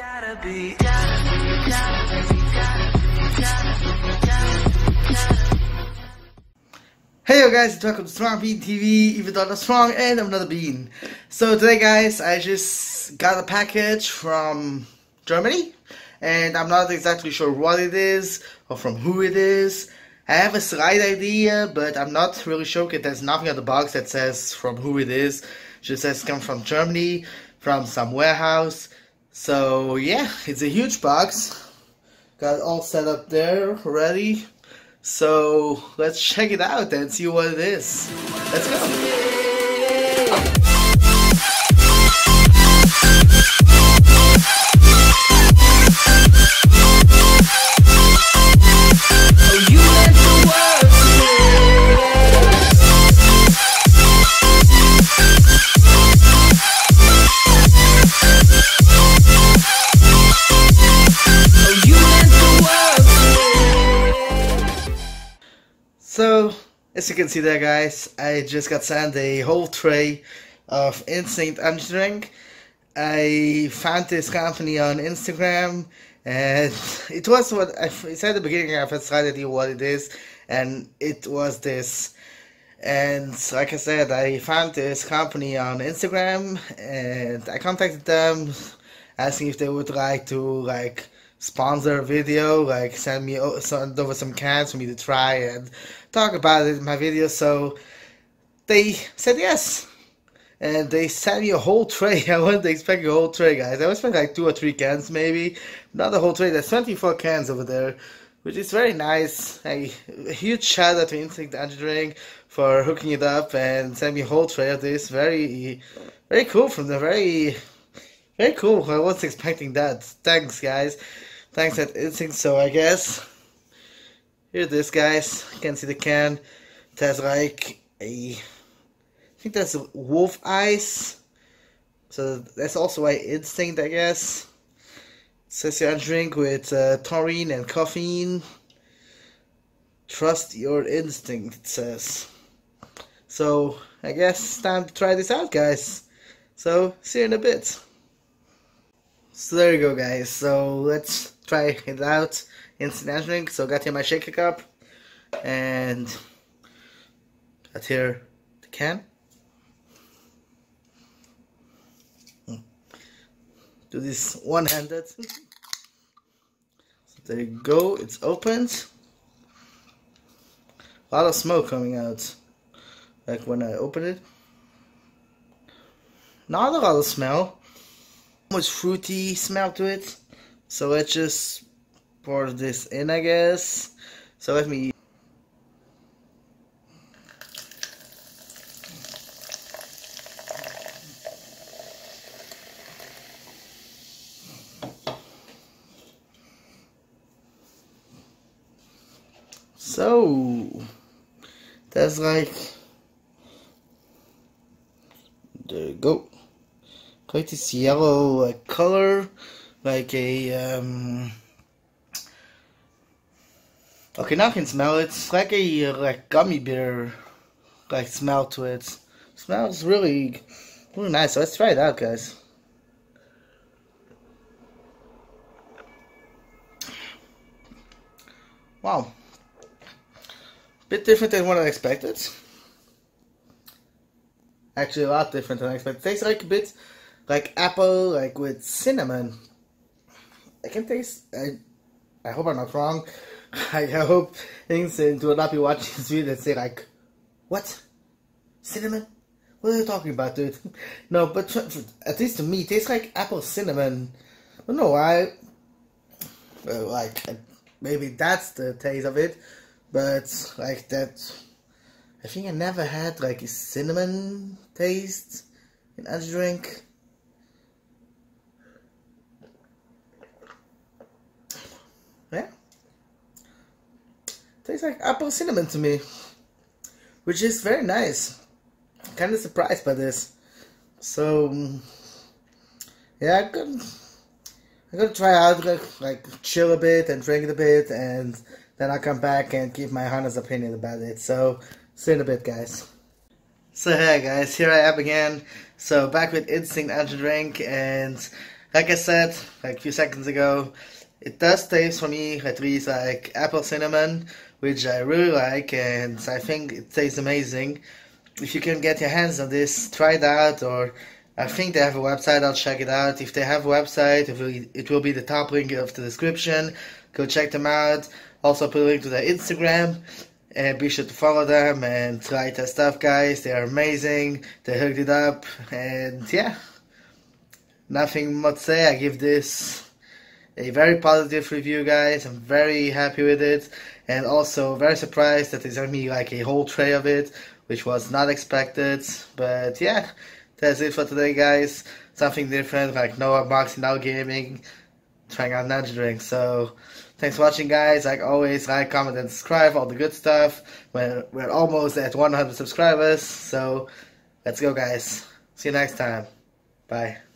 gotta be. Hey yo guys, welcome to Strong Bean TV, even though I'm strong and I'm not a bean. So today guys, I just got a package from Germany and I'm not exactly sure what it is or from who it is. I have a slight idea, but I'm not really sure because there's nothing on the box that says from who it is. It just says come from Germany, from some warehouse. So yeah, it's a huge box. Got all set up there, ready. So let's check it out and see what it is. Let's go. As you can see there guys, I just got sent a whole tray of Instinct Energy Drink. I found this company on Instagram and it was what I said at the beginning I a slight idea what it is and it was this and like I said I found this company on Instagram and I contacted them asking if they would like to like sponsor a video like send me send over some cans for me to try and talk about it in my video so they said yes and they sent me a whole tray. I wasn't expecting a whole tray, guys. I was expecting like two or three cans, maybe. Not the whole tray. There's 24 cans over there, which is very nice. A, huge shout out to Instinct Drink for hooking it up and sending me a whole tray of this. Very, very cool from the Very, very cool. I wasn't expecting that. Thanks, guys. Thanks at Instinct. So I guess here it is, guys. You can see the can. It has like a I think that's wolf eyes. So that's also why instinct, I guess. It says your drink with uh, taurine and caffeine. Trust your instinct, it says. So I guess it's time to try this out, guys. So see you in a bit. So there you go, guys. So let's try it out. Instinct drink. So I got here my shaker cup, and got here the can. Hmm. do this one-handed. So there you go, it's opened. A lot of smoke coming out, like when I open it. Not a lot of smell. Much fruity smell to it. So let's just pour this in, I guess. So let me. So that's like there you go. Quite this yellow like color, like a um. Okay, now I can smell it. It's like a like gummy bear, like smell to it. Smells really, really nice. Let's try it out, guys. Wow. Bit different than what I expected. Actually, a lot different than I expected. Tastes like a bit like apple, like with cinnamon. I can taste. I, I hope I'm not wrong. I hope Instinct will uh, not be watching this video and say like, "What? Cinnamon? What are you talking about, dude?" no, but at least to me, it tastes like apple cinnamon. I don't know why. Well, like uh, maybe that's the taste of it but like that I think I never had like a cinnamon taste in energy drink. Tastes like apple cinnamon to me. Which is very nice. Kinda surprised by this. So yeah, I'm gonna, I'm gonna try out like, like chill a bit and drink it a bit and then I'll come back and give my honest opinion about it. So, see you in a bit, guys. So, hey guys, here I am again. So, back with Instinct Energy Drink, and like I said like a few seconds ago, it does taste for me at least like apple cinnamon, which I really like, and I think it tastes amazing. If you can get your hands on this, try it out. Or I think they have a website. I'll check it out. If they have a website, it will be the top link of the description. Go check them out. Also put a link to their Instagram. And be sure to follow them and try their stuff, guys. They are amazing. They hooked it up, and yeah, nothing more to say. I give this a very positive review, guys. I'm very happy with it, and also very surprised that they sent me like a whole tray of it, which was not expected. But yeah, that's it for today, guys. Something different, like no unboxing, no gaming, trying out energy drink. So thanks for watching, guys. Like always, like, comment, and subscribe. All the good stuff. We're we're almost at 100 subscribers, so let's go, guys. See you next time. Bye.